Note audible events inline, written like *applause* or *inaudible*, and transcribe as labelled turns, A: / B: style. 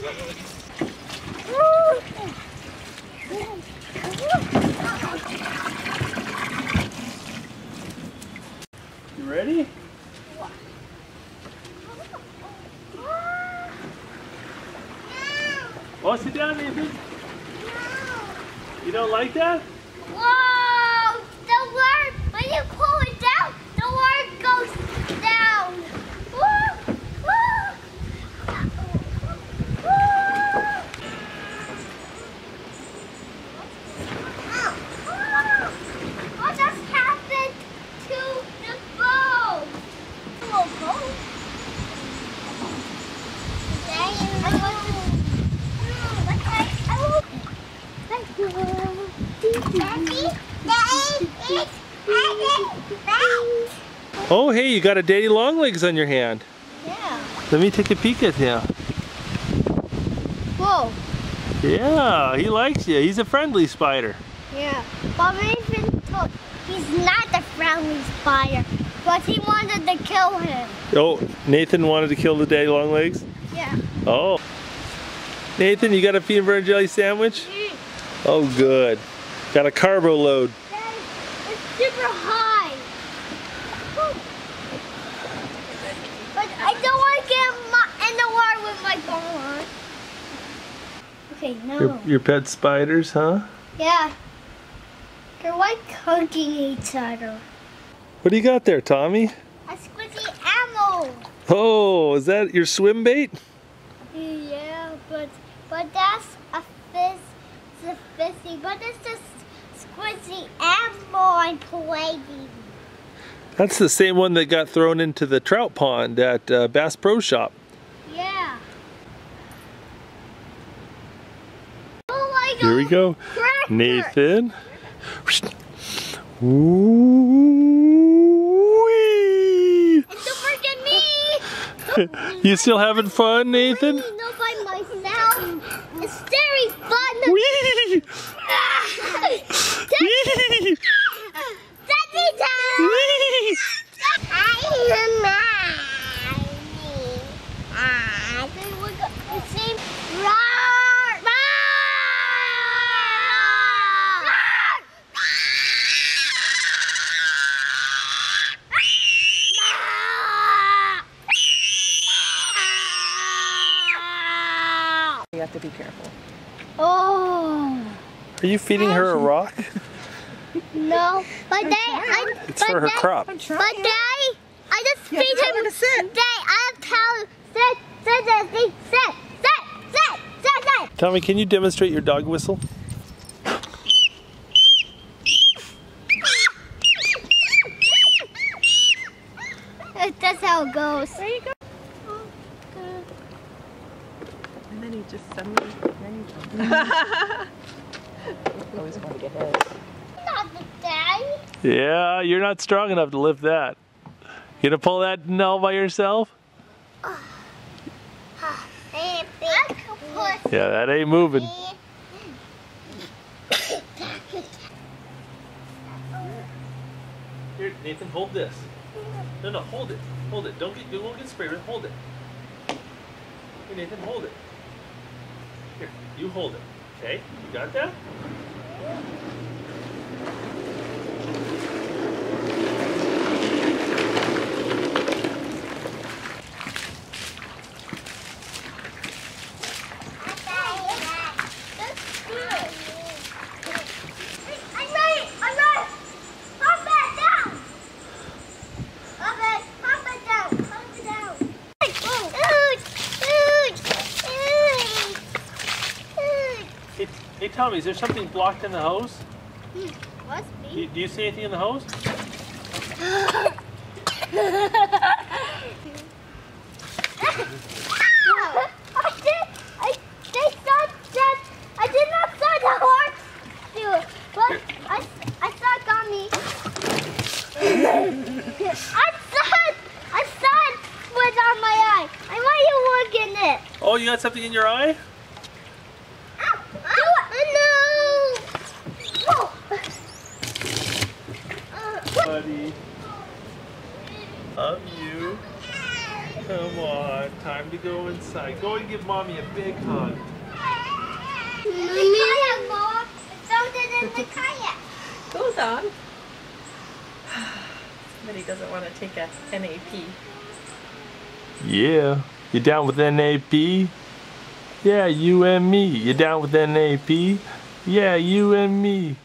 A: You ready? Oh, sit down, Nathan. You don't like that?
B: Whoa! The word, when you pull it down, the word goes down. Woo! Woo! Woo! What just happened to the boat? Little boat. Today, I'm going to. Daddy, Daddy, it's
A: Oh, hey, you got a daddy long legs on your hand.
B: Yeah.
A: Let me take a peek at him.
B: Whoa.
A: Yeah, he likes you. He's a friendly spider.
B: Yeah. But Nathan told he's not a friendly spider, but he wanted to kill him.
A: Oh, Nathan wanted to kill the daddy long legs?
B: Yeah.
A: Oh. Nathan, you got a peanut butter and jelly sandwich? Oh, good. Got a carbo load.
B: Daddy, it's super high. But I don't want to get in, the water with my bone on. Okay, no.
A: Your, your pet spiders, huh?
B: Yeah. They're like hugging each other.
A: What do you got there, Tommy?
B: A squishy ammo.
A: Oh, is that your swim bait?
B: Yeah, but but that's a fizz, but it's just squishy playing.
A: That's the same one that got thrown into the trout pond at uh, Bass Pro Shop.
B: Yeah. Oh my god.
A: Here we go.
B: Cracker.
A: Nathan.
B: And don't forget me. *laughs*
A: You still having fun, Nathan?
B: Playing all by myself. It's very fun.
A: Whee!
B: Daddy,
A: Whee!
B: Daddy time.
A: Whee!
C: You have to be careful.
B: Oh
A: Are you feeding her a rock?
B: no! But Daddy, I,
A: It's
B: but
A: for her
B: Daddy-
A: crop.
B: But Daddy, I just
C: You
B: feed
C: to
B: him.
C: her sit.
B: Daddy, I have to tell him sit, sit, sit, sit, sit, sit, sit, sit.
A: Tommy, can you demonstrate your dog whistle? *laughs*
B: That's how it goes.
C: There you go. And then he just suddenly, then he always want to get hit.
B: Not the daddy.
A: Yeah, you're not strong enough to lift that. You gonna pull that all by yourself? *sighs*
B: I can push
A: Yeah, that ain't moving. Here, Nathan, hold this. No, no, hold it. Hold it. Don't get, you won't get sprayed. Hold it. Here, Nathan, hold it. You hold it. Okay, you got that?
B: That's good. I'm ready. I'm ready. Pop it down. Pop it. Pop it down. Pop it down. Ooh. Ooh. Ooh. Ooh.
A: Hey, hey, Tommy, is there something blocked in the hose?
B: Must
A: Do
B: be.
A: you, do you see anything in the hose? *laughs*
B: I did. I they said that I did not say the horse do it, but I I saw it got me. I saw it. I saw it was on my eye. I want you look in it.
A: Oh, you got something in your eye?
B: Oh, no. Uh,
A: Buddy. Love you.
D: Come on, time to go inside. Go and give mommy a big hug.
B: The kayak, Mom. It's older than the kayak.
C: Goes on. *sighs* Somebody doesn't want to take a NAP.
A: Yeah. You down with NAP? Yeah, you and me. You down with NAP? Yeah, you and me.